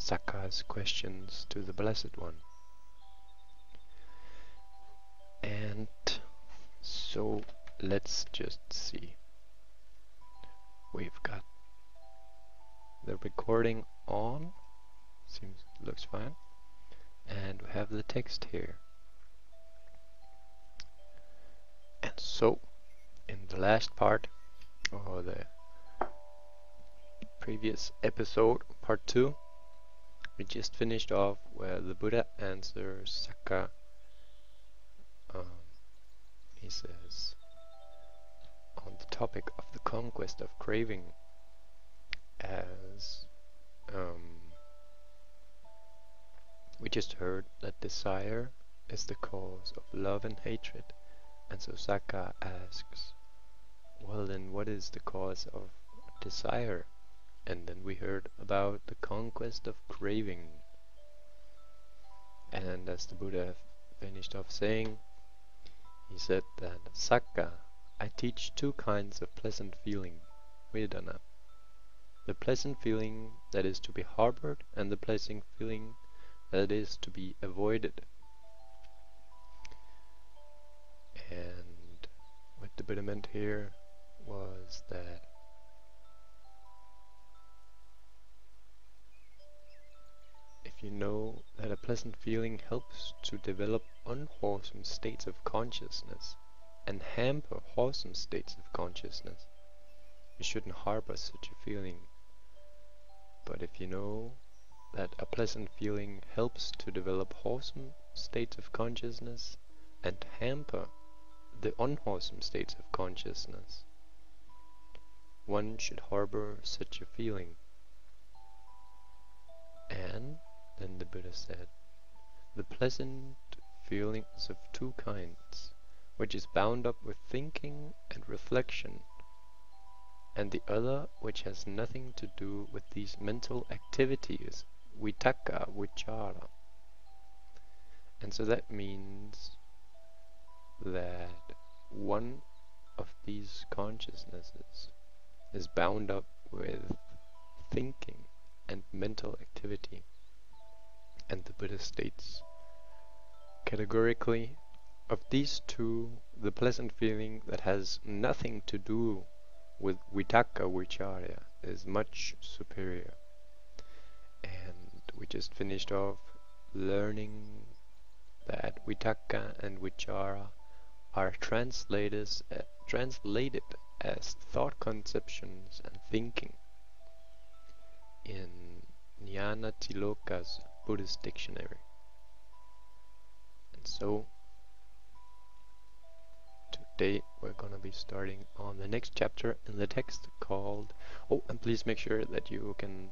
Sakka's questions to the Blessed One. And so let's just see. We've got the recording on. Seems looks fine. And we have the text here. And so, in the last part, or the previous episode, part 2, we just finished off where the Buddha answers Sakka. Um, he says, on the topic of the conquest of craving, as um, we just heard that desire is the cause of love and hatred. And so Sakka asks, well then what is the cause of desire? And then we heard about the conquest of craving. And as the Buddha finished off saying, he said that Sakka, I teach two kinds of pleasant feeling, Vedana. The pleasant feeling that is to be harbored and the pleasant feeling that is to be avoided. And what the Buddha meant here was that you know that a pleasant feeling helps to develop unwholesome states of consciousness and hamper wholesome states of consciousness, you shouldn't harbor such a feeling. But if you know that a pleasant feeling helps to develop wholesome states of consciousness and hamper the unwholesome states of consciousness, one should harbor such a feeling. And then the Buddha said, the pleasant feeling is of two kinds, which is bound up with thinking and reflection, and the other which has nothing to do with these mental activities, vitakka, vichara. And so that means that one of these consciousnesses is bound up with thinking and mental activity. And the Buddha states categorically of these two, the pleasant feeling that has nothing to do with vitakka vichara is much superior. And we just finished off learning that vitakka and vichara are translated, uh, translated as thought conceptions and thinking in Nyanatiloka's Buddhist dictionary. And so today we're gonna be starting on the next chapter in the text called oh and please make sure that you can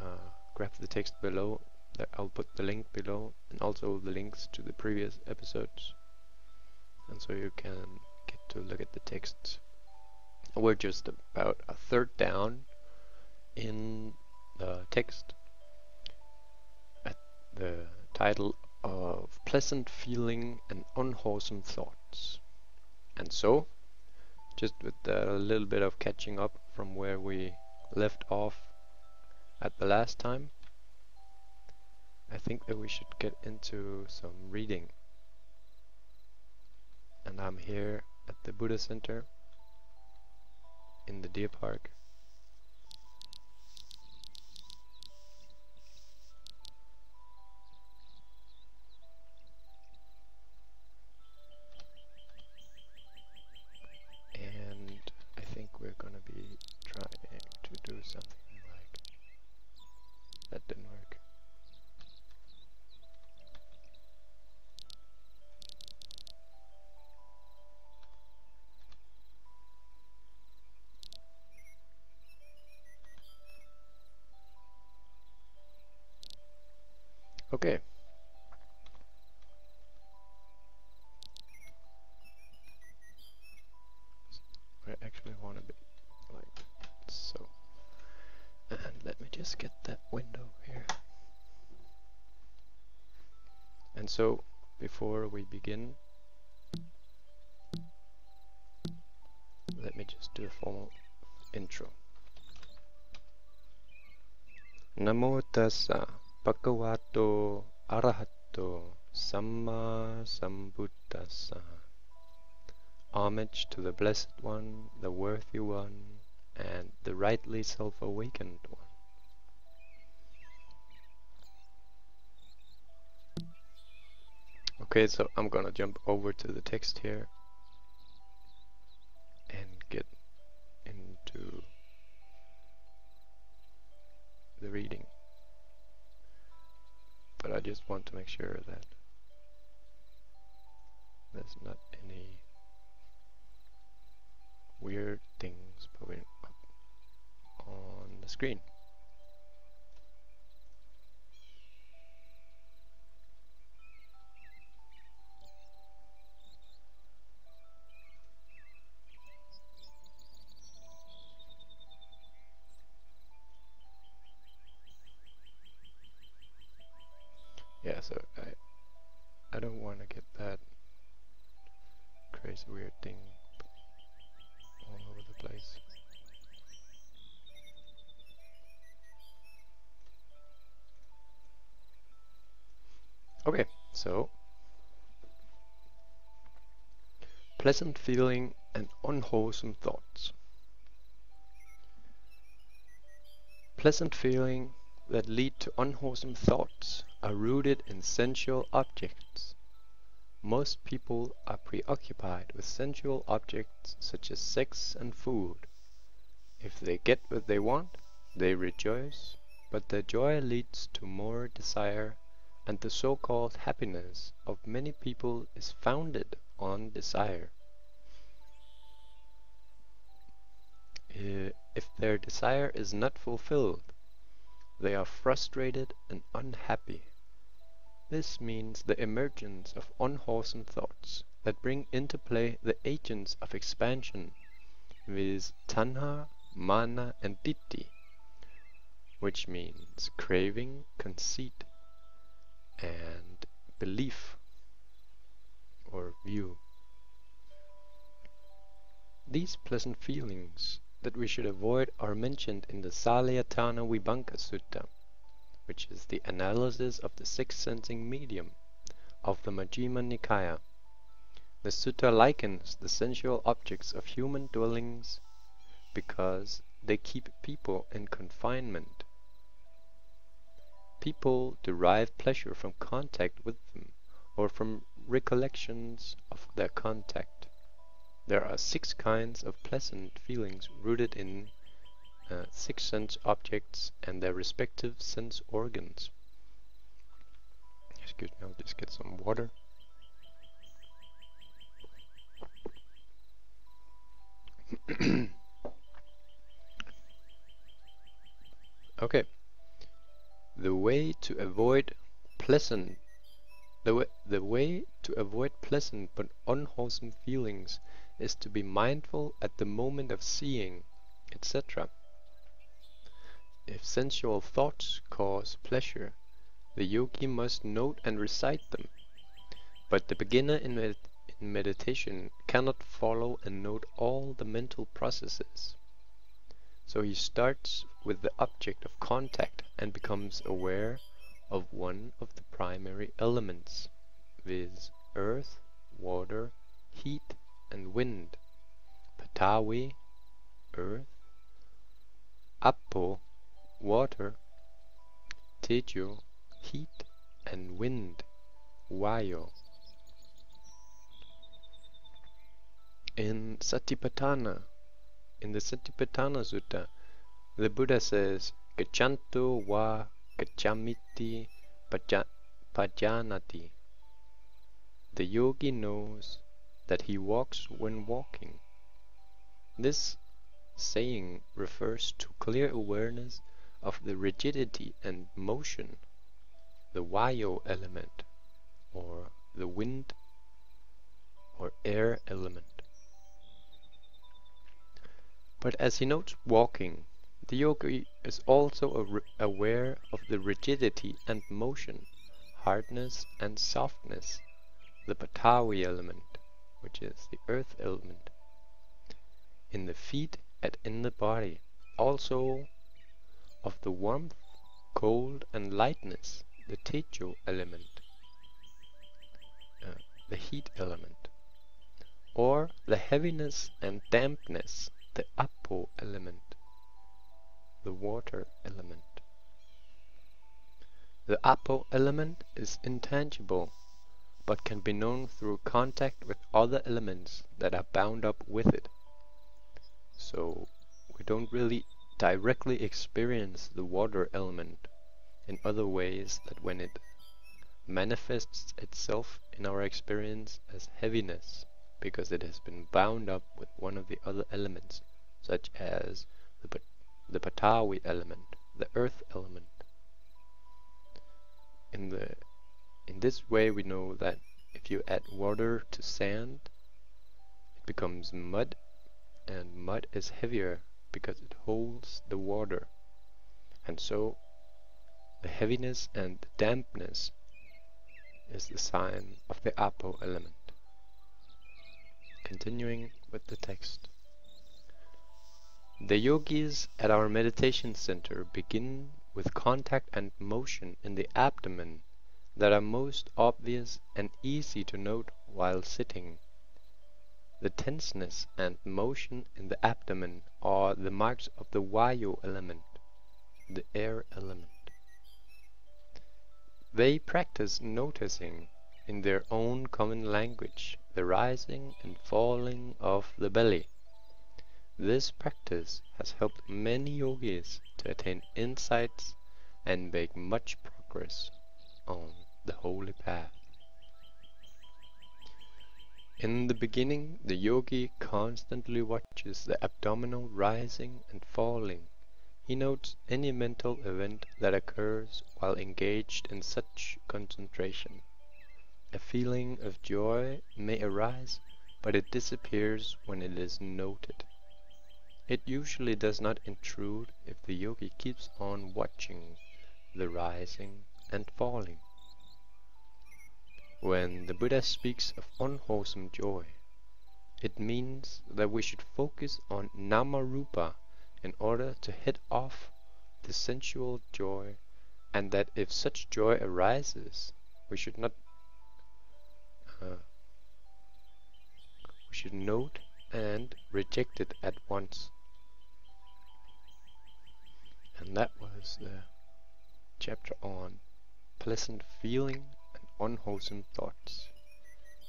uh, grab the text below. I'll put the link below and also the links to the previous episodes. And so you can get to look at the text. We're just about a third down in the text the title of pleasant feeling and unwholesome thoughts. And so, just with a little bit of catching up from where we left off at the last time, I think that we should get into some reading. And I'm here at the Buddha Center in the deer park. Intro. Namo Bhagavato Arahato Samma Sambuddhassa. Homage to the Blessed One, the Worthy One, and the rightly self-awakened one. Okay, so I'm gonna jump over to the text here just want to make sure that there's not any weird things popping up on the screen. Crazy weird thing all over the place. Okay, so pleasant feeling and unwholesome thoughts. Pleasant feeling that lead to unwholesome thoughts are rooted in sensual objects. Most people are preoccupied with sensual objects such as sex and food. If they get what they want, they rejoice, but their joy leads to more desire, and the so-called happiness of many people is founded on desire. Eh, if their desire is not fulfilled, they are frustrated and unhappy. This means the emergence of unwholesome thoughts that bring into play the agents of expansion, viz. tanha, mana and ditthi, which means craving, conceit, and belief or view. These pleasant feelings that we should avoid are mentioned in the Salayatana Vibhanga Sutta, which is the analysis of the six-sensing medium of the Majjhima Nikaya. The sutta likens the sensual objects of human dwellings because they keep people in confinement. People derive pleasure from contact with them or from recollections of their contact. There are six kinds of pleasant feelings rooted in uh, six sense objects and their respective sense organs. Excuse me, I'll just get some water. okay. The way to avoid pleasant the way, the way to avoid pleasant but unwholesome feelings is to be mindful at the moment of seeing, etc. If sensual thoughts cause pleasure, the yogi must note and recite them. But the beginner in, med in meditation cannot follow and note all the mental processes. So he starts with the object of contact and becomes aware of one of the primary elements, viz. earth, water, heat, and wind. Patawi, earth, Apo, water, Tejo, heat, and wind, Vayo. In Satipatthana, in the Satipatthana Sutta, the Buddha says, Gacchanto va gacchamiti pajanati. The yogi knows that he walks when walking. This saying refers to clear awareness of the rigidity and motion, the vayo element, or the wind or air element. But as he notes walking, the yogi is also aware of the rigidity and motion, hardness and softness, the Patawi element, which is the earth element, in the feet and in the body, also of the warmth cold and lightness, the tejo element, uh, the heat element, or the heaviness and dampness, the apo element, the water element. The apo element is intangible, but can be known through contact with other elements that are bound up with it. So we don't really directly experience the water element in other ways that when it manifests itself in our experience as heaviness because it has been bound up with one of the other elements such as the, the Patawi element, the earth element. In the in this way we know that if you add water to sand it becomes mud and mud is heavier because it holds the water and so the heaviness and the dampness is the sign of the Apo element. Continuing with the text. The yogis at our meditation center begin with contact and motion in the abdomen that are most obvious and easy to note while sitting. The tenseness and motion in the abdomen are the marks of the Vayu element, the air element. They practice noticing in their own common language the rising and falling of the belly. This practice has helped many yogis to attain insights and make much progress on the holy path. In the beginning, the yogi constantly watches the abdominal rising and falling he notes any mental event that occurs while engaged in such concentration. A feeling of joy may arise, but it disappears when it is noted. It usually does not intrude if the yogi keeps on watching the rising and falling. When the Buddha speaks of unwholesome joy, it means that we should focus on Nama-rupa in order to hit off the sensual joy and that if such joy arises we should not uh, we should note and reject it at once. And that was the chapter on pleasant feeling unwholesome thoughts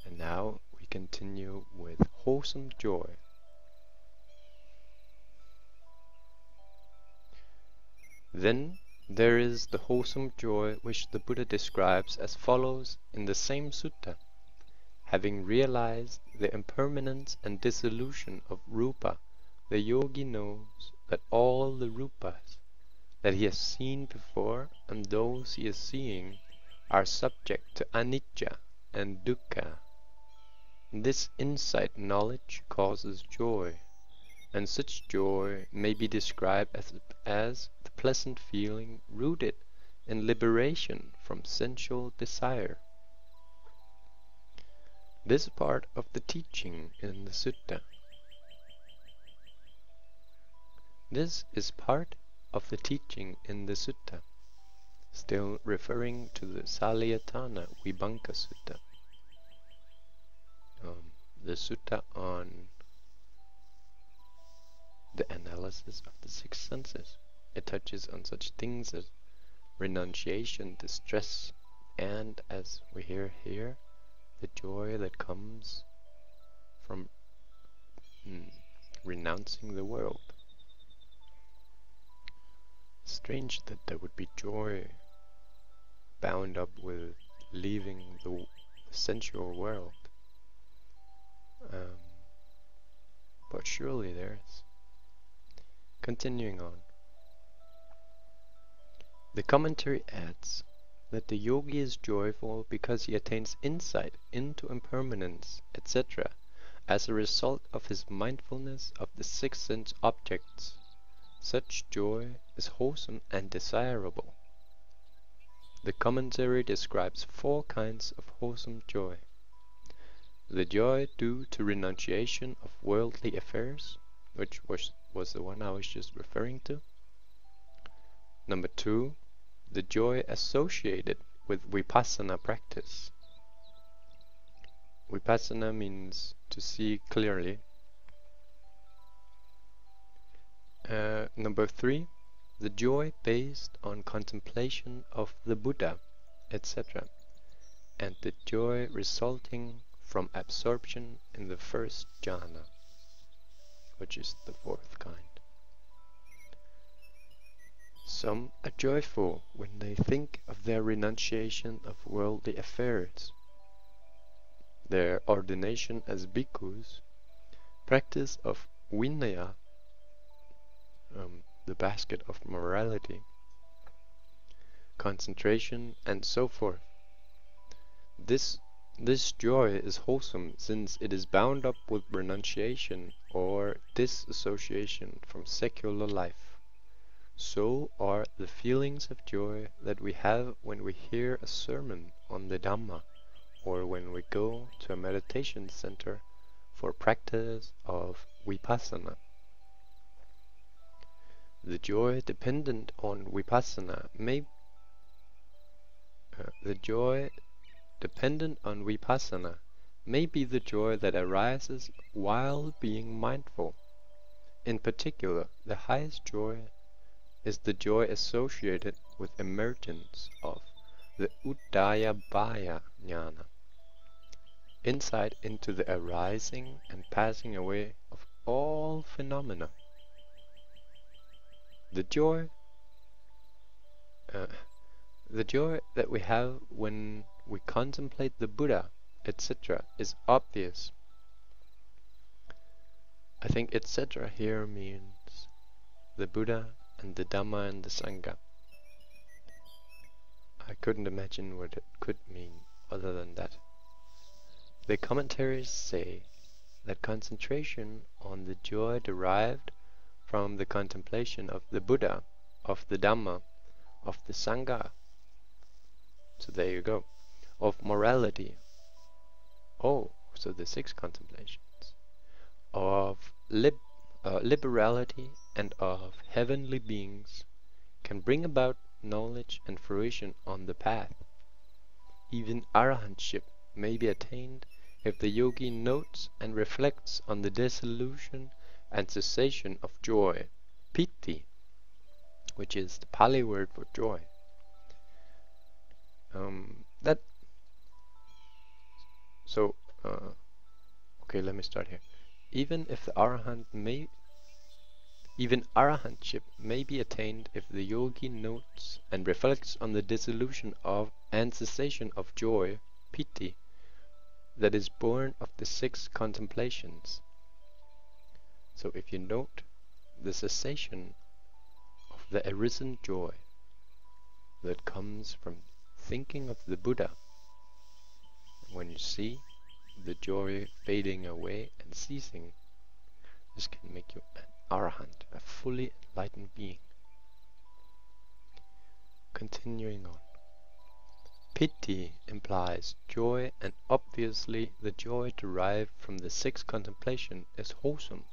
and now we continue with wholesome joy Then there is the wholesome joy which the Buddha describes as follows in the same sutta. Having realized the impermanence and dissolution of rupa, the yogi knows that all the rupas that he has seen before and those he is seeing are subject to anicca and dukkha. This insight knowledge causes joy, and such joy may be described as, as the pleasant feeling rooted in liberation from sensual desire. This part of the teaching in the sutta. This is part of the teaching in the sutta, still referring to the Salayatana Vibhanga Sutta, um, the sutta on the analysis of the six senses. It touches on such things as renunciation, distress, and, as we hear here, the joy that comes from mm, renouncing the world. Strange that there would be joy bound up with leaving the sensual world. Um, but surely there is. Continuing on. The commentary adds that the yogi is joyful because he attains insight into impermanence, etc., as a result of his mindfulness of the six sense objects. Such joy is wholesome and desirable. The commentary describes four kinds of wholesome joy. The joy due to renunciation of worldly affairs, which was, was the one I was just referring to. Number two, the joy associated with vipassana practice. Vipassana means to see clearly. Uh, number three, the joy based on contemplation of the Buddha, etc., and the joy resulting from absorption in the first jhana, which is the fourth kind. Some are joyful when they think of their renunciation of worldly affairs, their ordination as bhikkhus, practice of vinaya, um, the basket of morality, concentration, and so forth. This this joy is wholesome since it is bound up with renunciation or disassociation from secular life. So are the feelings of joy that we have when we hear a sermon on the Dhamma or when we go to a meditation center for practice of vipassana. The joy dependent on vipassana may uh, the joy dependent on vipassana may be the joy that arises while being mindful. In particular, the highest joy is the joy associated with emergence of the Udayabbaya jnana, insight into the arising and passing away of all phenomena. The joy, uh, the joy that we have when we contemplate the Buddha, etc., is obvious. I think etc. here means the Buddha and the Dhamma and the Sangha. I couldn't imagine what it could mean other than that. The commentaries say that concentration on the joy derived from the contemplation of the Buddha, of the Dhamma, of the Sangha. So there you go of morality. Oh, so the six contemplations of lib uh, liberality and of heavenly beings can bring about knowledge and fruition on the path. Even arahantship may be attained if the yogi notes and reflects on the dissolution and cessation of joy, piti, which is the Pali word for joy. Um, that so, uh, okay, let me start here. Even if the arahant may, even arahantship may be attained if the yogi notes and reflects on the dissolution of and cessation of joy, piti, that is born of the six contemplations. So if you note the cessation of the arisen joy that comes from thinking of the Buddha when you see the joy fading away and ceasing, this can make you an arahant, a fully enlightened being. Continuing on. Piti implies joy and obviously the joy derived from the sixth contemplation is wholesome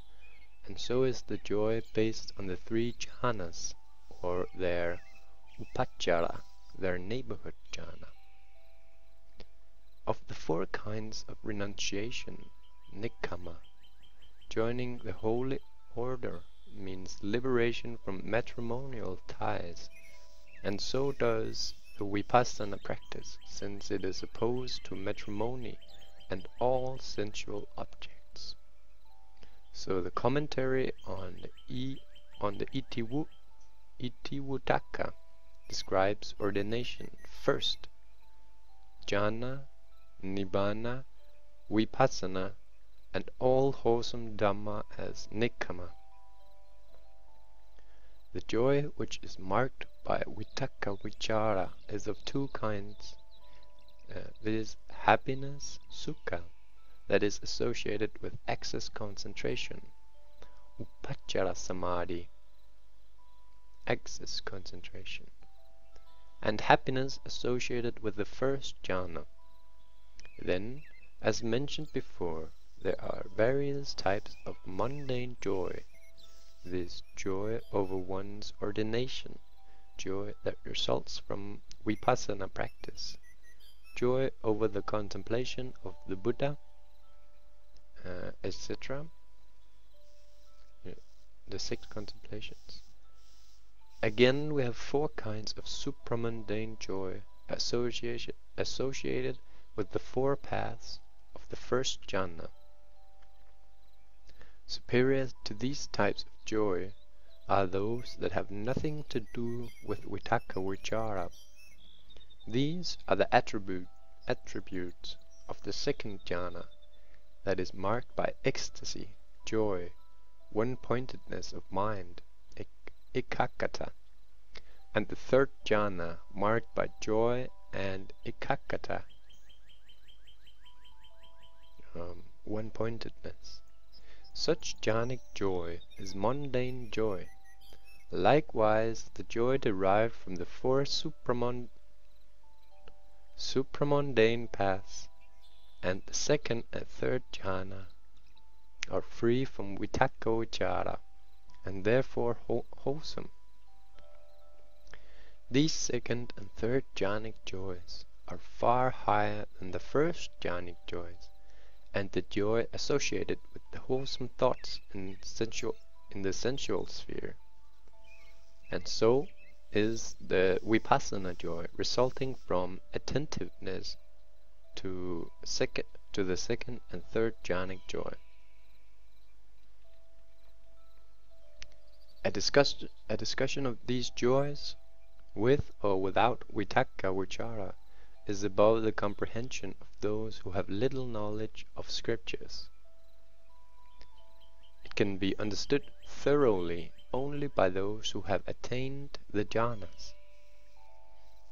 and so is the joy based on the three jhanas or their upachara, their neighborhood jhana. Of the four kinds of renunciation, Nekkhamma, joining the holy order means liberation from matrimonial ties, and so does the Vipassana practice, since it is opposed to matrimony and all sensual objects. So the commentary on the e on the Itiwu, Itivuttaka describes ordination first, jhana nibbana, vipassana, and all wholesome Dhamma as nekkhamma. The joy which is marked by vitakka vichara is of two kinds, uh, viz. happiness, sukha, that is associated with access concentration, upachara samadhi, access concentration, and happiness associated with the first jhana, then, as mentioned before, there are various types of mundane joy, this joy over one's ordination, joy that results from vipassana practice, joy over the contemplation of the Buddha, uh, etc. The six contemplations. Again, we have four kinds of supramundane joy associated, associated with the four paths of the first jhana. Superior to these types of joy are those that have nothing to do with vitakka vichara. These are the attribute, attributes of the second jhana, that is marked by ecstasy, joy, one-pointedness of mind, ek ekaggata, and the third jhana marked by joy and ekaggata, um, one-pointedness. Such jhanic joy is mundane joy. Likewise, the joy derived from the four supramund supramundane paths and the second and third jhana are free from vitakka vichara and therefore wholesome. These second and third jhanic joys are far higher than the first jhanic joys and the joy associated with the wholesome thoughts in, sensual, in the sensual sphere. And so is the vipassana joy resulting from attentiveness to second to the second and third jhanic joy. A, discuss, a discussion of these joys, with or without vitakka vichara, is above the comprehension of those who have little knowledge of scriptures. It can be understood thoroughly only by those who have attained the jhanas.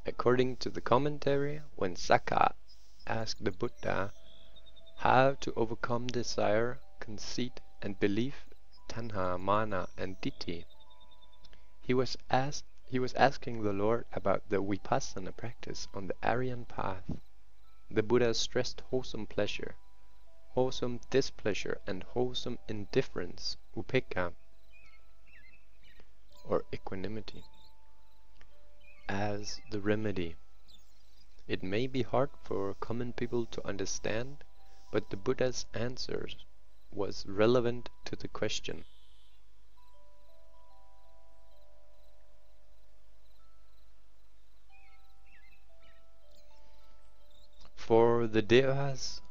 According to the commentary, when Sakka asked the Buddha how to overcome desire, conceit, and belief, tanha, mana, and ditthi, he was asked he was asking the Lord about the vipassana practice on the Aryan path. The Buddha stressed wholesome pleasure, wholesome displeasure, and wholesome indifference, upekkha, or equanimity, as the remedy. It may be hard for common people to understand, but the Buddha's answer was relevant to the question. For the devas,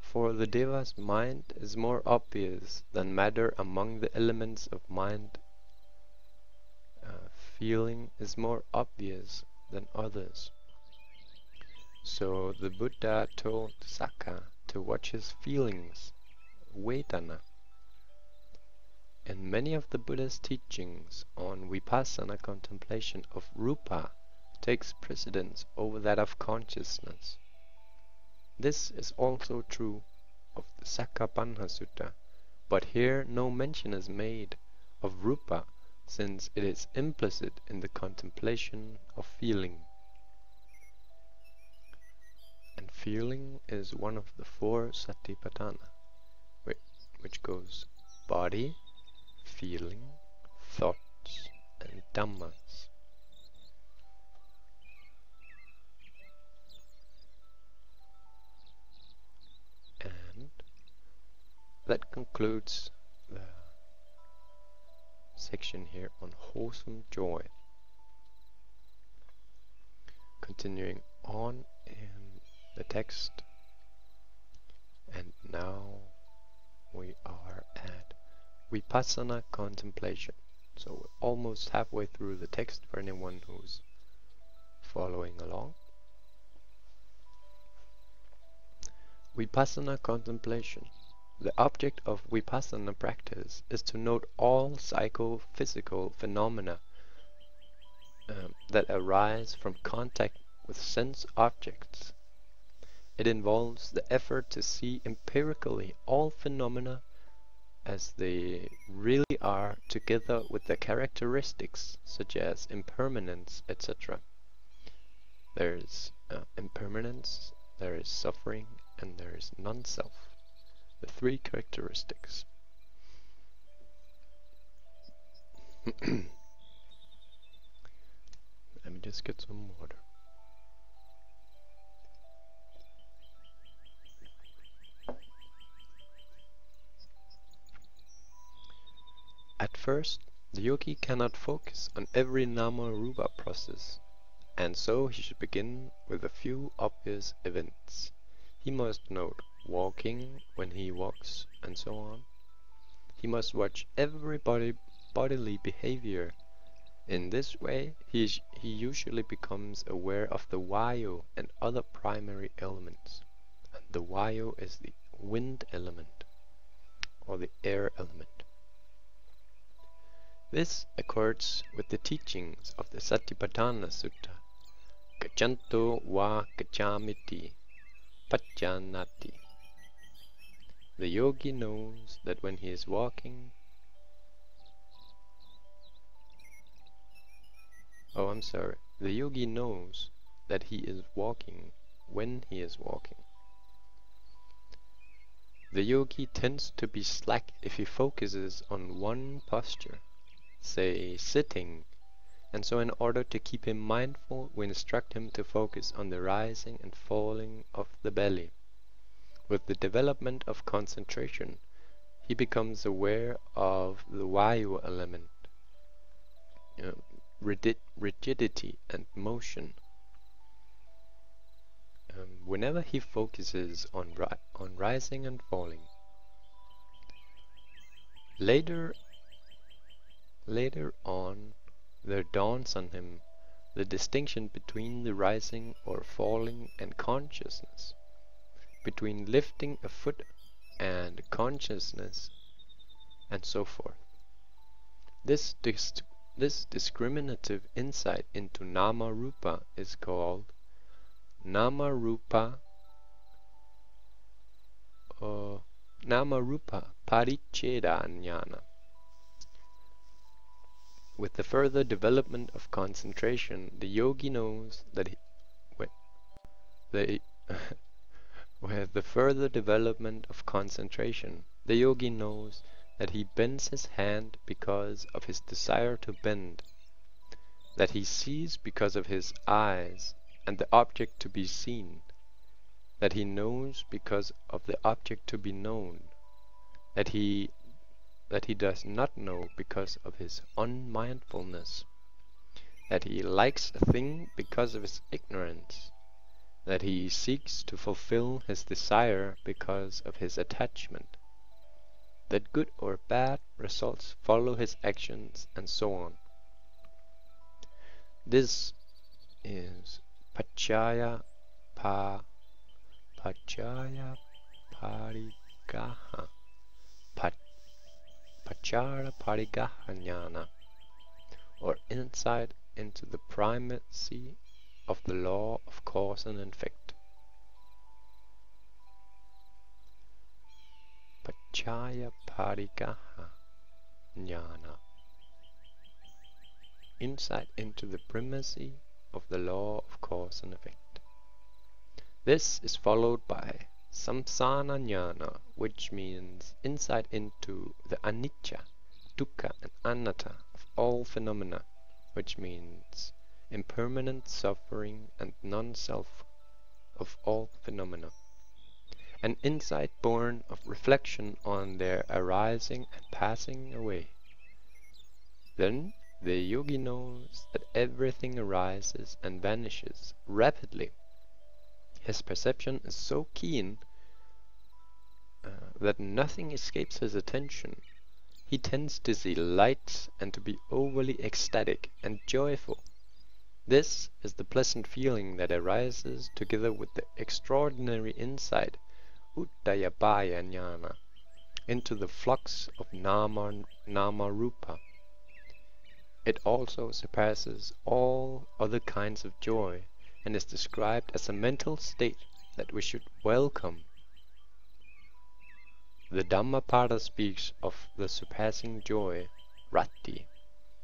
for the deva's mind is more obvious than matter among the elements of mind. Uh, feeling is more obvious than others. So the Buddha told Sakka to watch his feelings, Vedana. And many of the Buddha's teachings on vipassana contemplation of rupa takes precedence over that of consciousness. This is also true of the Sakkapanha Sutta, but here no mention is made of rupa since it is implicit in the contemplation of feeling. Feeling is one of the four satipatthana, which goes body, feeling, thoughts, and dhammas. And that concludes the section here on wholesome joy. Continuing on in the text, and now we are at Vipassana contemplation. So we're almost halfway through the text for anyone who's following along. Vipassana contemplation the object of vipassana practice is to note all psychophysical phenomena um, that arise from contact with sense objects. It involves the effort to see empirically all phenomena as they really are together with the characteristics such as impermanence, etc. There is uh, impermanence, there is suffering, and there is non-self the three characteristics. Let me just get some water. At first, the yogi cannot focus on every nama rupa process, and so he should begin with a few obvious events. He must note walking when he walks and so on. He must watch every body, bodily behavior. In this way, he, he usually becomes aware of the vayu and other primary elements. And the vayu is the wind element or the air element. This accords with the teachings of the Satipatthana Sutta. Gacchanto va gacchamiti pajanati. The yogi knows that when he is walking Oh, I'm sorry. The yogi knows that he is walking when he is walking. The yogi tends to be slack if he focuses on one posture say sitting, and so in order to keep him mindful we instruct him to focus on the rising and falling of the belly. With the development of concentration he becomes aware of the vayu element, uh, rigidity and motion. Um, whenever he focuses on, ri on rising and falling. Later Later on there dawns on him the distinction between the rising or falling and consciousness, between lifting a foot and consciousness, and so forth. This, dis this discriminative insight into Nama Rupa is called Nama Rupa uh, Nama Rupa Pariccheda Jnana. With the further development of concentration, the yogi knows that he, wait, with the further development of concentration, the yogi knows that he bends his hand because of his desire to bend, that he sees because of his eyes and the object to be seen, that he knows because of the object to be known, that he that he does not know because of his unmindfulness, that he likes a thing because of his ignorance, that he seeks to fulfill his desire because of his attachment, that good or bad results follow his actions, and so on. This is Pachaya Pa Pachaya Parigaha Pachaya Parigahanyana, or insight into the primacy of the law of cause and effect. Pachaya Parigaha Jnana Insight into the primacy of the law of cause and effect. This is followed by Sammasana which means insight into the anicca, dukkha and anatta of all phenomena, which means impermanent suffering and non-self of all phenomena. An insight born of reflection on their arising and passing away. Then the yogi knows that everything arises and vanishes rapidly his perception is so keen uh, that nothing escapes his attention. He tends to see lights and to be overly ecstatic and joyful. This is the pleasant feeling that arises together with the extraordinary insight Udayabbaya Jnana into the flux of Nama, nama Rupa. It also surpasses all other kinds of joy and is described as a mental state that we should welcome. The Dhammapada speaks of the surpassing joy, rati,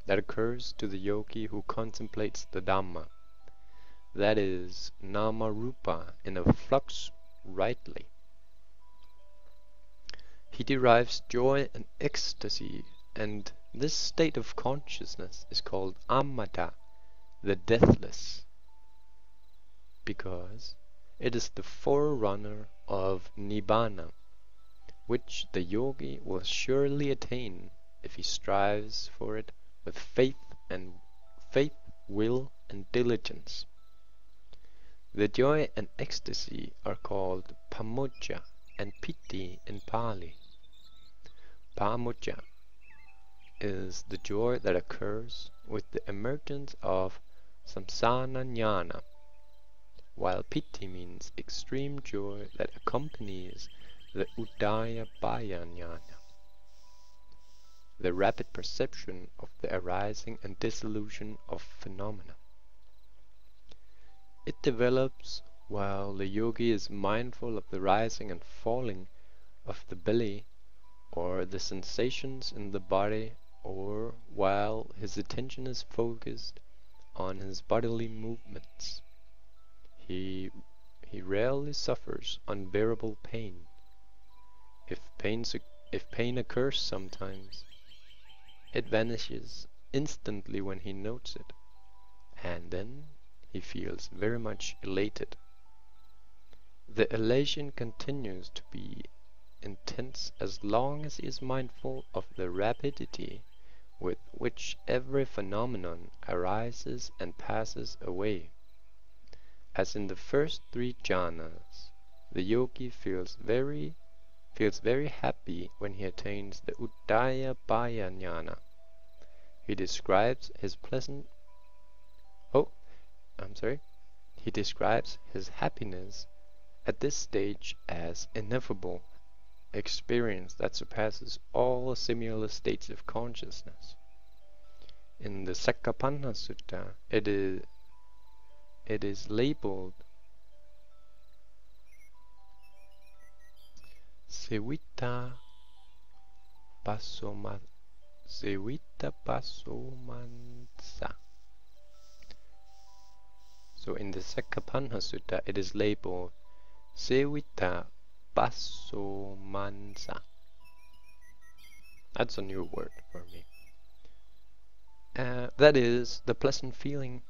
that occurs to the yogi who contemplates the Dhamma, that is, nama rupa in a flux rightly. He derives joy and ecstasy, and this state of consciousness is called amata, the deathless, because it is the forerunner of Nibbana, which the yogi will surely attain if he strives for it with faith and faith, will, and diligence. The joy and ecstasy are called pamojja and piti in Pali. Pamojja is the joy that occurs with the emergence of sammasana jnana, while piti means extreme joy that accompanies the udaya jnana, the rapid perception of the arising and dissolution of phenomena. It develops while the yogi is mindful of the rising and falling of the belly or the sensations in the body or while his attention is focused on his bodily movements. He, he rarely suffers unbearable pain. If, pains, if pain occurs sometimes, it vanishes instantly when he notes it, and then he feels very much elated. The elation continues to be intense as long as he is mindful of the rapidity with which every phenomenon arises and passes away. As in the first three jhanas, the yogi feels very feels very happy when he attains the Udaya Jnana. He describes his pleasant Oh, I'm sorry, he describes his happiness at this stage as ineffable experience that surpasses all similar states of consciousness. In the Sakkapanha Sutta, it is it is labeled Sewita Pasoma Sewita Pasomansa so in the Sakkapanha Sutta it is labeled Sewita Pasomansa. That's a new word for me. Uh, that is the pleasant feeling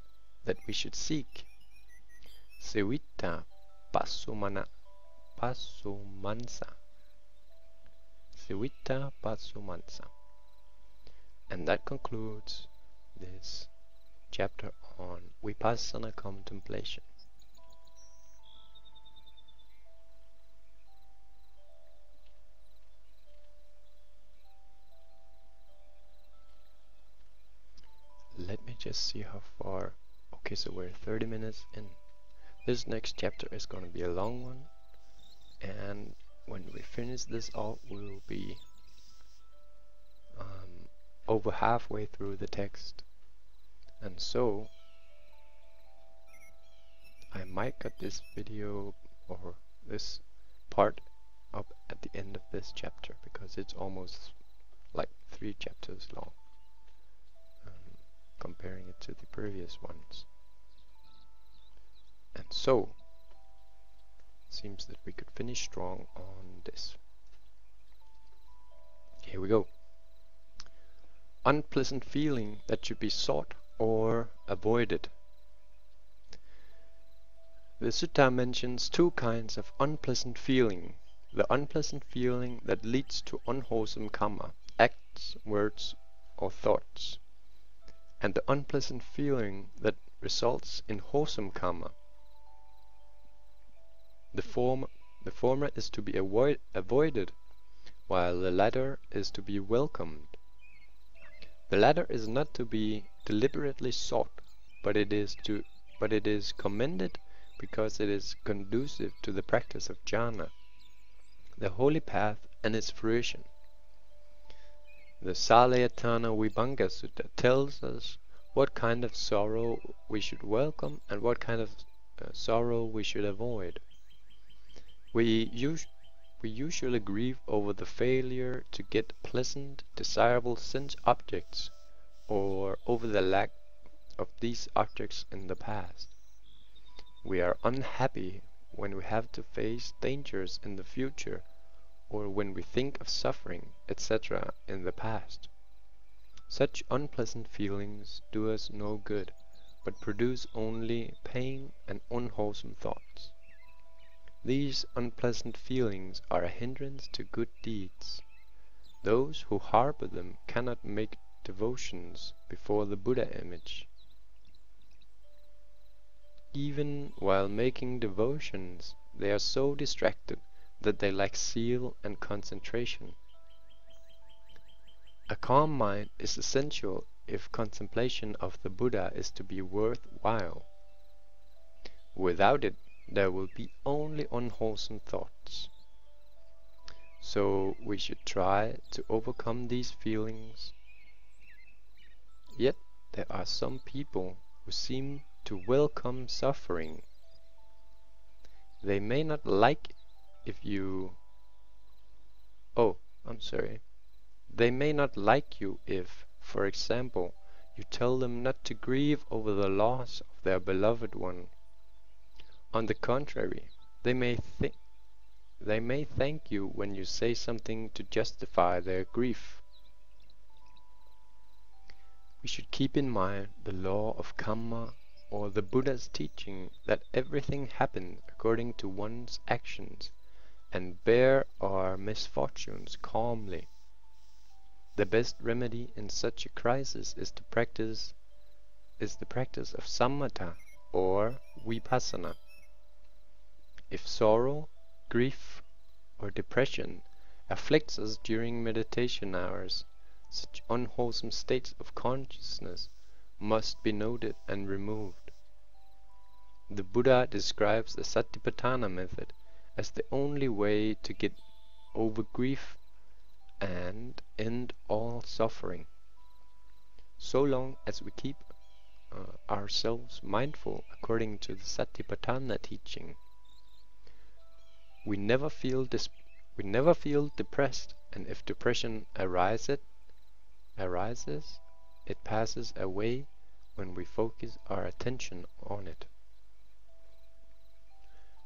that we should seek. Sewita Pasomana Pasomansa. Sewita Pasomansa. And that concludes this chapter on Vipassana contemplation. Let me just see how far. Okay, so we're 30 minutes in. This next chapter is going to be a long one, and when we finish this all, we'll be um, over halfway through the text. And so, I might cut this video or this part up at the end of this chapter because it's almost like three chapters long um, comparing it to the previous ones and so seems that we could finish strong on this here we go unpleasant feeling that should be sought or avoided the sutta mentions two kinds of unpleasant feeling. The unpleasant feeling that leads to unwholesome karma, acts, words, or thoughts, and the unpleasant feeling that results in wholesome karma. The former, the former is to be avoid, avoided, while the latter is to be welcomed. The latter is not to be deliberately sought, but it is to but it is commended because it is conducive to the practice of jhana, the holy path and its fruition. The Salayatana Vibhanga Sutta tells us what kind of sorrow we should welcome and what kind of uh, sorrow we should avoid. We, us we usually grieve over the failure to get pleasant, desirable sense objects or over the lack of these objects in the past. We are unhappy when we have to face dangers in the future or when we think of suffering, etc. in the past. Such unpleasant feelings do us no good, but produce only pain and unwholesome thoughts. These unpleasant feelings are a hindrance to good deeds. Those who harbor them cannot make devotions before the Buddha image. Even while making devotions, they are so distracted that they lack zeal and concentration. A calm mind is essential if contemplation of the Buddha is to be worth while. Without it, there will be only unwholesome thoughts. So we should try to overcome these feelings. Yet there are some people who seem to welcome suffering. They may not like if you... Oh, I'm sorry. They may not like you if, for example, you tell them not to grieve over the loss of their beloved one. On the contrary, they may think they may thank you when you say something to justify their grief. We should keep in mind the law of karma or the Buddha's teaching that everything happens according to one's actions and bear our misfortunes calmly. The best remedy in such a crisis is to practice is the practice of samatha or vipassana. If sorrow, grief, or depression afflicts us during meditation hours, such unwholesome states of consciousness must be noted and removed. The Buddha describes the Satipatthana method as the only way to get over grief and end all suffering. So long as we keep uh, ourselves mindful according to the Satipatthana teaching, we never feel we never feel depressed, and if depression arises, arises, it passes away when we focus our attention on it.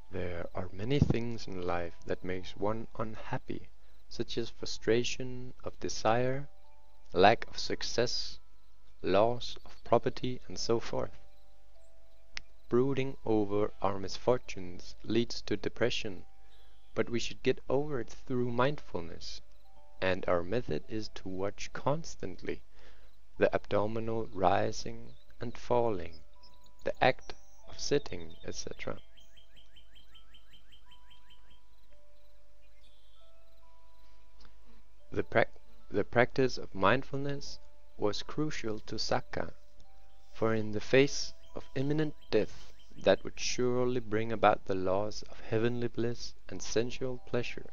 There are many things in life that makes one unhappy such as frustration of desire, lack of success, loss of property, and so forth. Brooding over our misfortunes leads to depression, but we should get over it through mindfulness, and our method is to watch constantly the abdominal rising and falling, the act of sitting, etc. The, the practice of mindfulness was crucial to Sakka, for in the face of imminent death that would surely bring about the loss of heavenly bliss and sensual pleasure,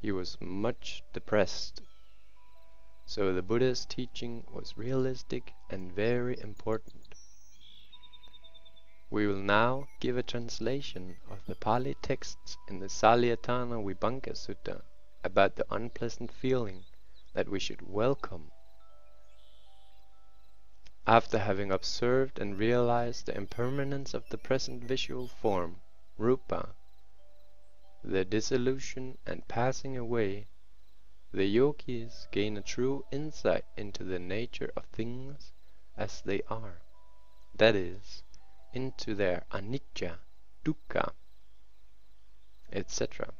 he was much depressed. So the Buddha's teaching was realistic and very important. We will now give a translation of the Pali texts in the Salayatana Vibhanga Sutta about the unpleasant feeling that we should welcome. After having observed and realized the impermanence of the present visual form, rupa, the dissolution and passing away, the yogis gain a true insight into the nature of things as they are, that is, into their anicca, dukkha, etc.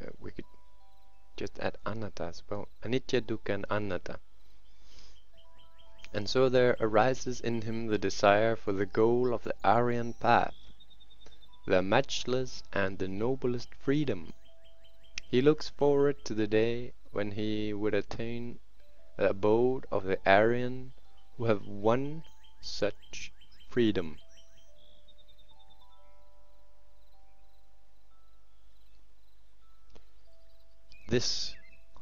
uh, we could just add anatta as well. Anitya, dukkha, and anatta. And so there arises in him the desire for the goal of the Aryan path, the matchless and the noblest freedom. He looks forward to the day when he would attain the abode of the Aryan who have won such freedom. This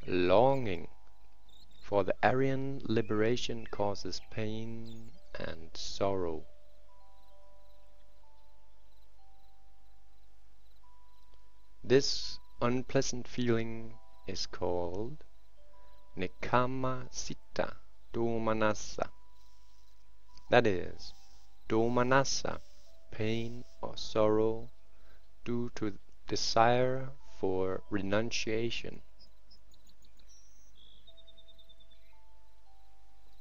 longing for the Aryan liberation causes pain and sorrow. This unpleasant feeling is called Nekkhamma Sitta Domanassa. That is, Domanassa, pain or sorrow due to desire for renunciation.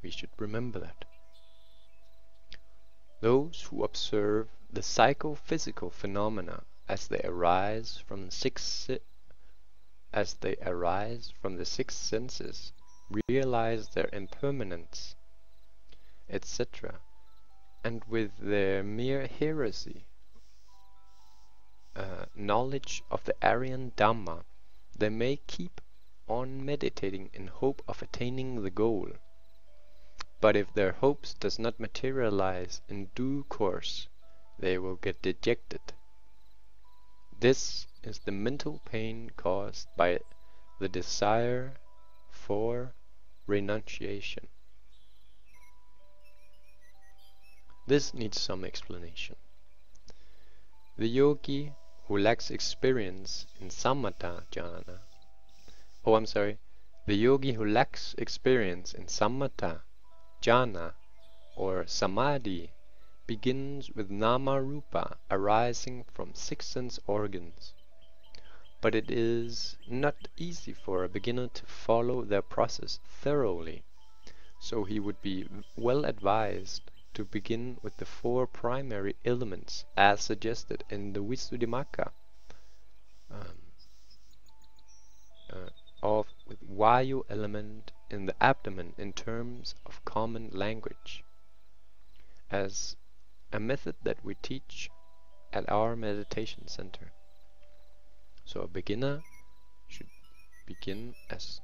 we should remember that. Those who observe the psychophysical phenomena as they arise from the six as they arise from the six senses realize their impermanence, etc., and with their mere heresy, uh, knowledge of the Aryan Dhamma, they may keep on meditating in hope of attaining the goal. But if their hopes does not materialize in due course, they will get dejected. This is the mental pain caused by the desire for renunciation. This needs some explanation. The yogi who lacks experience in samatha jhana, oh I'm sorry, the yogi who lacks experience in samatha jhana or samadhi begins with nama rupa arising from six sense organs. But it is not easy for a beginner to follow their process thoroughly, so he would be well advised to begin with the four primary elements as suggested in the Visuddhimagga um, uh, of with Vayu element in the abdomen in terms of common language as a method that we teach at our meditation center. So a beginner should begin as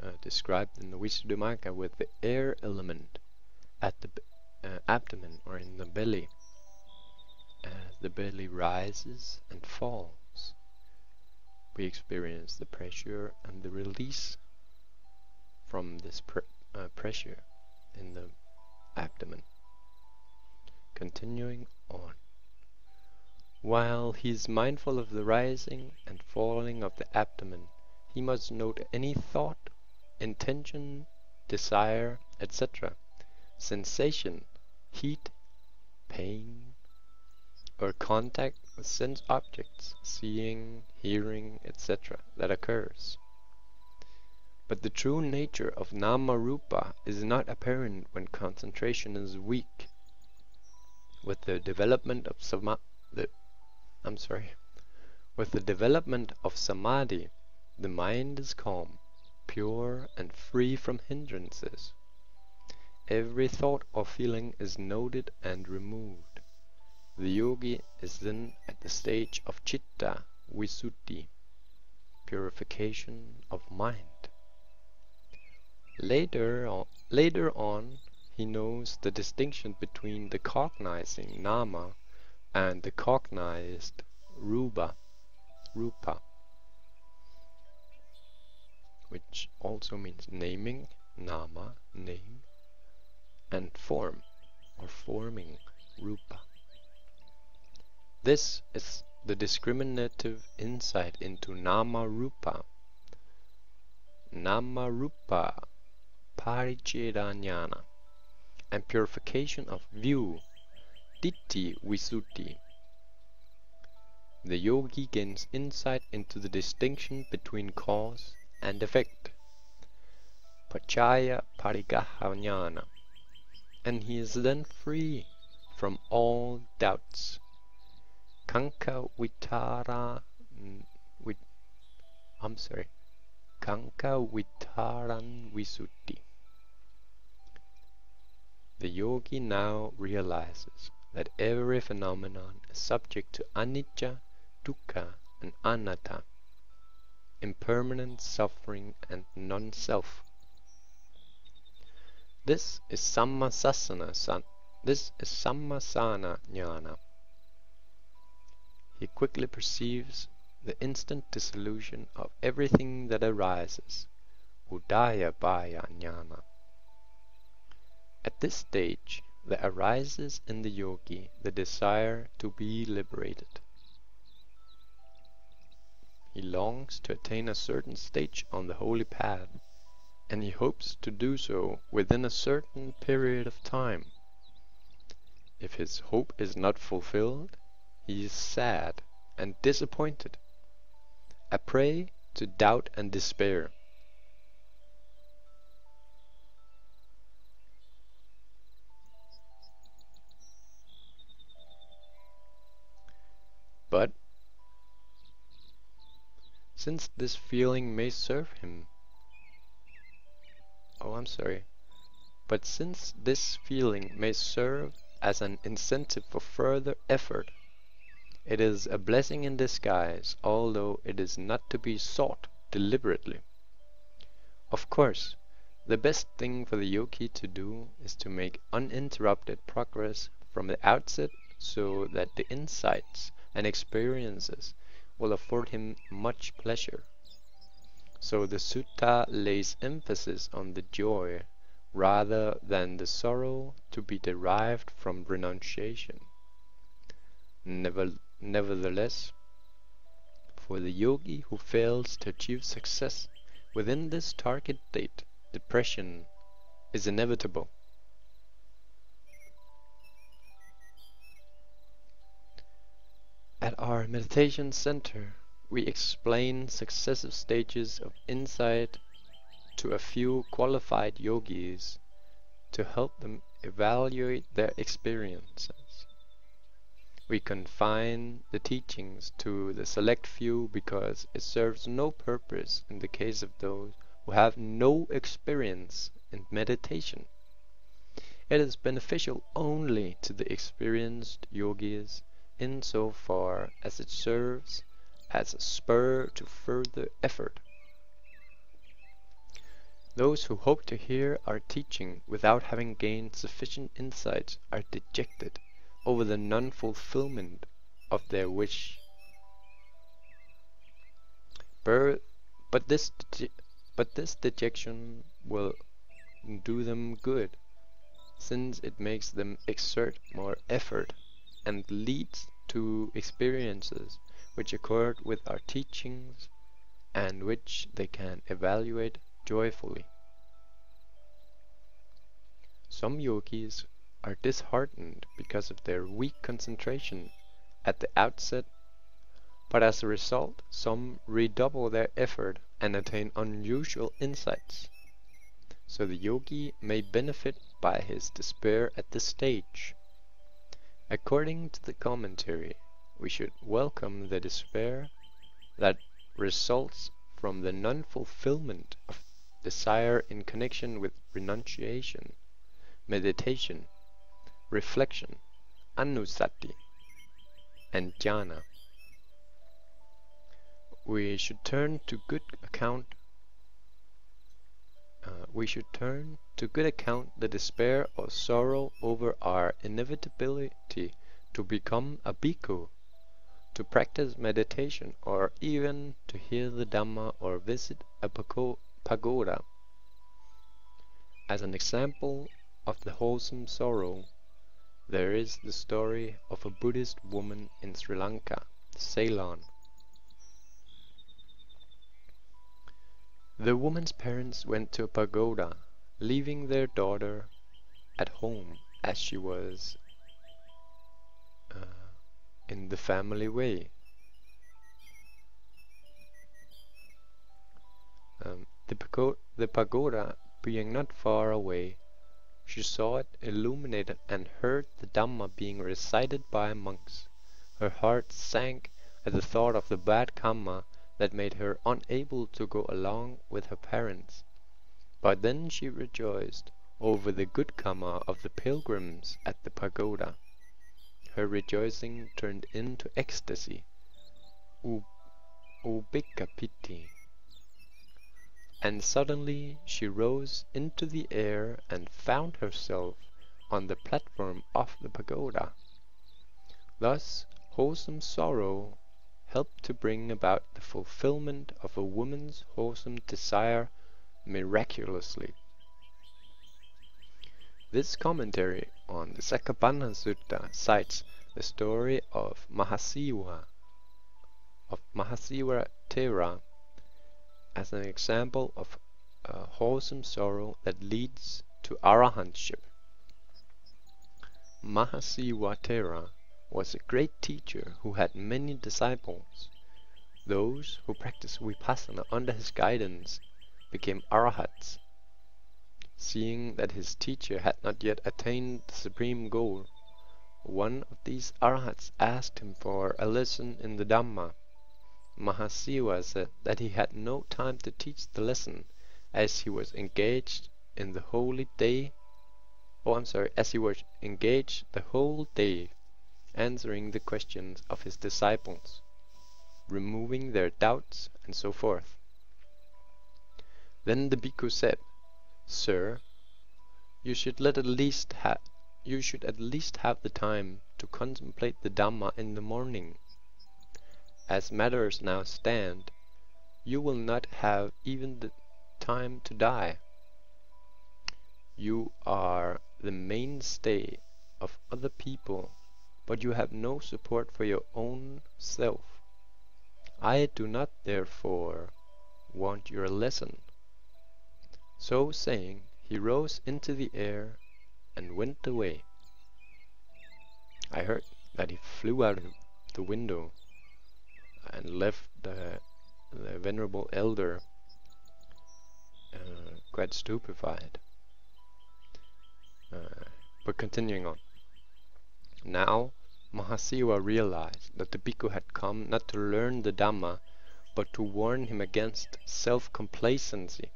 uh, described in the Visuddhimagga with the air element at the uh, abdomen or in the belly. As the belly rises and falls. We experience the pressure and the release from this pr uh, pressure in the abdomen. Continuing on. While he is mindful of the rising and falling of the abdomen, he must note any thought, intention, desire, etc., sensation, heat, pain, or contact with sense objects, seeing, hearing, etc., that occurs. But the true nature of nama rupa is not apparent when concentration is weak. With the development of sama the I'm sorry. With the development of samadhi, the mind is calm, pure and free from hindrances. Every thought or feeling is noted and removed. The yogi is then at the stage of chitta visuddhi, purification of mind. Later on, later on, he knows the distinction between the cognizing nama and the cognized rupa, rupa, which also means naming, nama, name, and form, or forming, rupa. This is the discriminative insight into nama rupa. Nama rupa pariccheda and purification of view ditti Visuddhi. The yogi gains insight into the distinction between cause and effect, Paccaya Pariggaha and he is then free from all doubts. Kanka Vitara mm, with I'm sorry. Kankha Vitarana Visuddhi. The yogi now realizes that every phenomenon is subject to anicca, dukkha, and anatta, impermanent suffering and non-self. This is sammasasana san this is sammasana jnana. He quickly perceives the instant dissolution of everything that arises, udayabbaya jnana. At this stage, there arises in the yogi the desire to be liberated. He longs to attain a certain stage on the holy path, and he hopes to do so within a certain period of time. If his hope is not fulfilled, he is sad and disappointed, a prey to doubt and despair. But since this feeling may serve him oh I'm sorry but since this feeling may serve as an incentive for further effort it is a blessing in disguise although it is not to be sought deliberately of course the best thing for the yogi to do is to make uninterrupted progress from the outset so that the insights and experiences will afford him much pleasure. So the sutta lays emphasis on the joy rather than the sorrow to be derived from renunciation. Never, nevertheless, for the yogi who fails to achieve success within this target date, depression is inevitable. At our meditation center, we explain successive stages of insight to a few qualified yogis to help them evaluate their experiences. We confine the teachings to the select few because it serves no purpose in the case of those who have no experience in meditation. It is beneficial only to the experienced yogis in so far as it serves as a spur to further effort. Those who hope to hear our teaching without having gained sufficient insight are dejected over the non-fulfillment of their wish. but this but this dejection will do them good, since it makes them exert more effort and leads to experiences which accord with our teachings and which they can evaluate joyfully. Some yogis are disheartened because of their weak concentration at the outset, but as a result some redouble their effort and attain unusual insights. So the yogi may benefit by his despair at this stage. According to the commentary, we should welcome the despair that results from the non-fulfillment of desire in connection with renunciation, meditation, reflection, anusati, and jhana. We should turn to good account uh, we should turn to good account the despair or sorrow over our inevitability to become a bhikkhu, to practice meditation, or even to hear the Dhamma or visit a pagoda. As an example of the wholesome sorrow, there is the story of a Buddhist woman in Sri Lanka, Ceylon, The woman's parents went to a pagoda, leaving their daughter at home as she was in the family way. Um, the, pagoda, the pagoda being not far away, she saw it illuminated and heard the Dhamma being recited by monks. Her heart sank at the thought of the bad karma that made her unable to go along with her parents. But then she rejoiced over the good karma of the pilgrims at the pagoda. Her rejoicing turned into ecstasy, ubbegapiti, and suddenly she rose into the air and found herself on the platform of the pagoda. Thus wholesome sorrow helped to bring about the fulfillment of a woman's wholesome desire miraculously. This commentary on the Sakkapanha Sutta cites the story of Mahasiva of Mahasiva Thera as an example of a wholesome sorrow that leads to arahantship. Mahasiva Thera was a great teacher who had many disciples. Those who practiced vipassana under his guidance became arahats. Seeing that his teacher had not yet attained the supreme goal, one of these arhats asked him for a lesson in the Dhamma. Mahasiva said that he had no time to teach the lesson, as he was engaged in the holy day oh I'm sorry, as he was engaged the whole day answering the questions of his disciples, removing their doubts, and so forth. Then the bhikkhu said, Sir, you should let at least have you should at least have the time to contemplate the Dhamma in the morning. As matters now stand, you will not have even the time to die. You are the mainstay of other people, but you have no support for your own self. I do not therefore want your lesson. So saying, he rose into the air and went away. I heard that he flew out of the window and left the, the venerable elder uh, quite stupefied. Uh, but continuing on. Now, Mahasiva realized that the bhikkhu had come not to learn the Dhamma, but to warn him against self-complacency.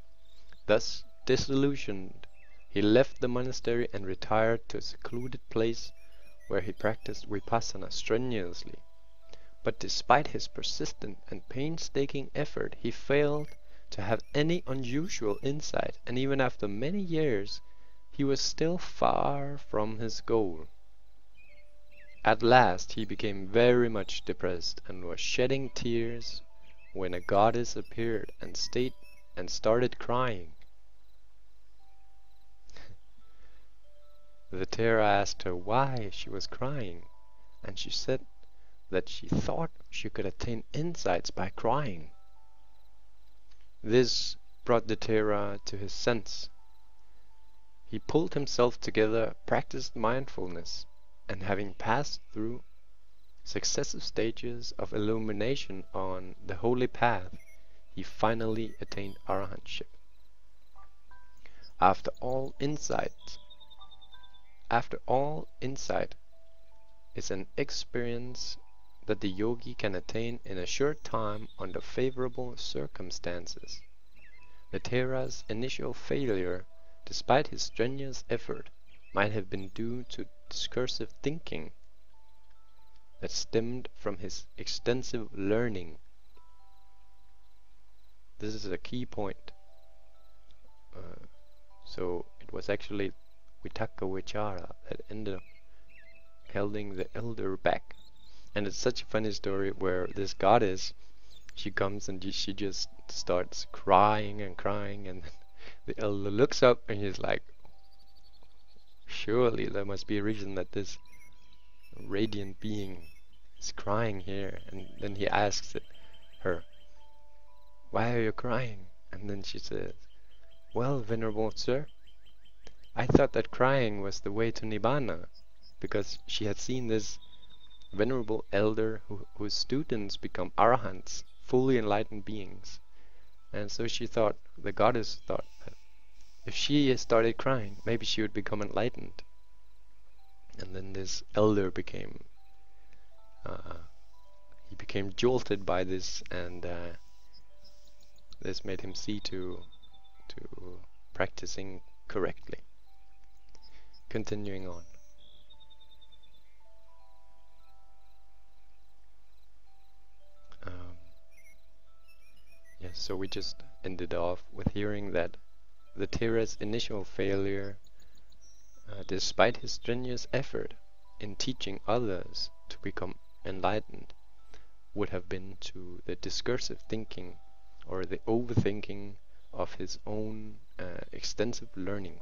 Thus, disillusioned, he left the monastery and retired to a secluded place where he practiced vipassana strenuously. But despite his persistent and painstaking effort, he failed to have any unusual insight, and even after many years he was still far from his goal. At last he became very much depressed and was shedding tears when a goddess appeared and stayed and started crying. The Thera asked her why she was crying, and she said that she thought she could attain insights by crying. This brought the Thera to his sense he pulled himself together, practiced mindfulness, and having passed through successive stages of illumination on the holy path, he finally attained arahantship. After all insight, after all insight is an experience that the yogi can attain in a short time under favorable circumstances. The Thera's initial failure despite his strenuous effort, might have been due to discursive thinking that stemmed from his extensive learning. This is a key point. Uh, so it was actually Vitakka Vichara that ended up holding the elder back. And it's such a funny story where this goddess, she comes and she just starts crying and crying and the elder looks up and he's like, surely there must be a reason that this radiant being is crying here. And then he asks it, her, why are you crying? And then she says, well, venerable sir, I thought that crying was the way to Nibbana, because she had seen this venerable elder who, whose students become arahants, fully enlightened beings. And so she thought, the goddess thought, that if she started crying, maybe she would become enlightened. And then this elder became, uh, he became jolted by this, and uh, this made him see to, to practicing correctly. Continuing on. Um, yes, so we just ended off with hearing that the Thera's initial failure, uh, despite his strenuous effort in teaching others to become enlightened, would have been to the discursive thinking or the overthinking of his own uh, extensive learning.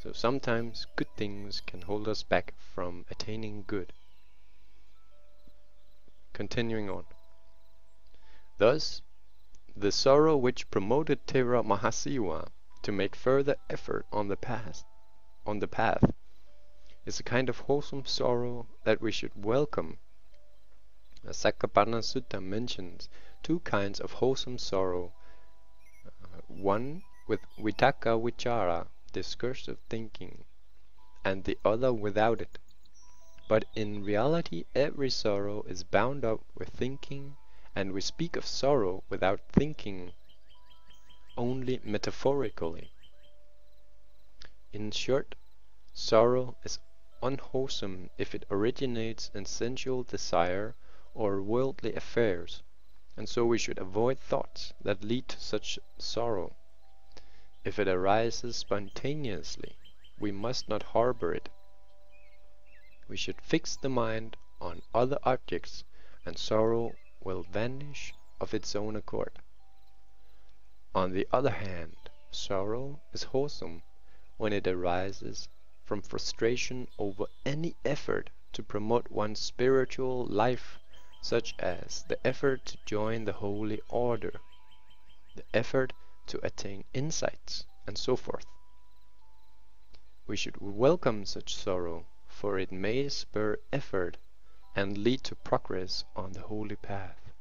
So sometimes good things can hold us back from attaining good. Continuing on. Thus, the sorrow which promoted Thera Mahasiva to make further effort on the path, on the path, is a kind of wholesome sorrow that we should welcome. The Sakkapanha Sutta mentions two kinds of wholesome sorrow, uh, one with vitakka vichara, discursive thinking, and the other without it, But in reality every sorrow is bound up with thinking, and we speak of sorrow without thinking only metaphorically. In short, sorrow is unwholesome if it originates in sensual desire or worldly affairs, and so we should avoid thoughts that lead to such sorrow. If it arises spontaneously, we must not harbor it. We should fix the mind on other objects, and sorrow will vanish of its own accord. On the other hand, sorrow is wholesome when it arises from frustration over any effort to promote one's spiritual life such as the effort to join the holy order, the effort to attain insights, and so forth. We should welcome such sorrow, for it may spur effort and lead to progress on the holy path.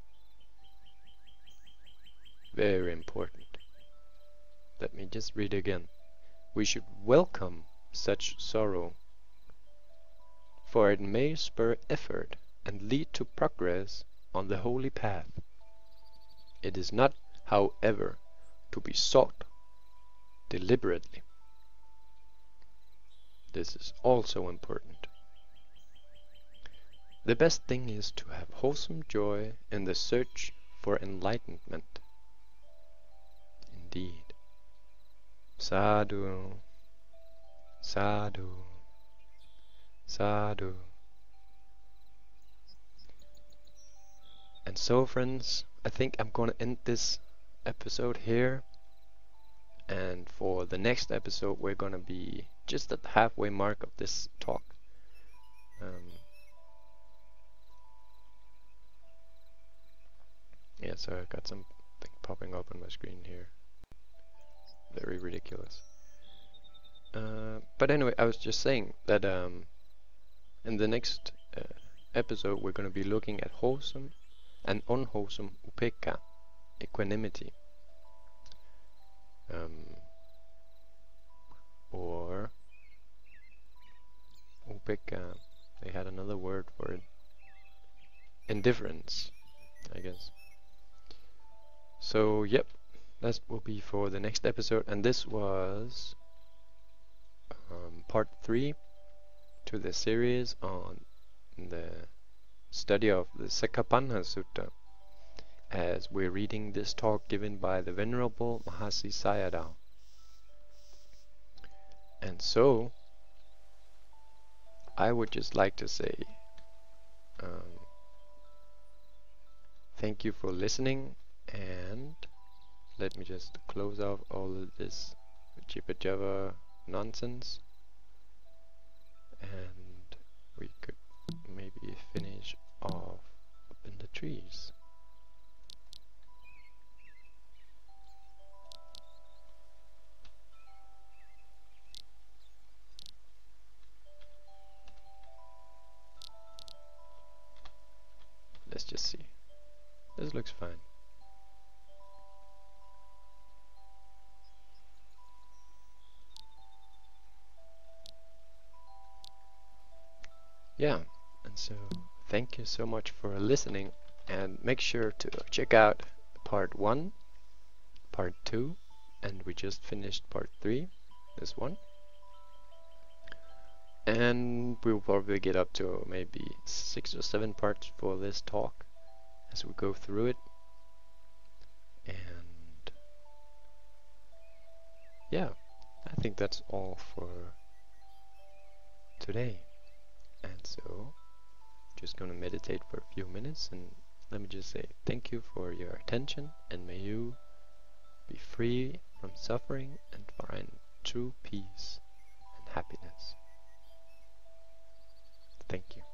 Very important. Let me just read again. We should welcome such sorrow, for it may spur effort and lead to progress on the holy path. It is not, however, to be sought deliberately. This is also important. The best thing is to have wholesome joy in the search for enlightenment. Indeed. Sadhu, sadhu, sadhu. And so friends, I think I'm gonna end this episode here. And for the next episode, we're gonna be just at the halfway mark of this talk. Um, yeah, so I've got something popping up on my screen here. Very ridiculous. Uh, but anyway, I was just saying that um, in the next uh, episode, we're going to be looking at wholesome and unwholesome upekkha, equanimity. Um, or upekkha, they had another word for it. Indifference, I guess. So, yep, that will be for the next episode, and this was um, part 3 to the series on the study of the Sakkapanha Sutta as we're reading this talk given by the Venerable Mahasi Sayadaw. And so, I would just like to say um, thank you for listening and let me just close off all of this jibber jabber nonsense and we could maybe finish off up in the trees. This looks fine. yeah and so thank you so much for listening and make sure to check out part 1 part 2 and we just finished part 3 this one and we'll probably get up to maybe 6 or 7 parts for this talk as we go through it and yeah I think that's all for today and so just gonna meditate for a few minutes and let me just say thank you for your attention and may you be free from suffering and find true peace and happiness. Thank you.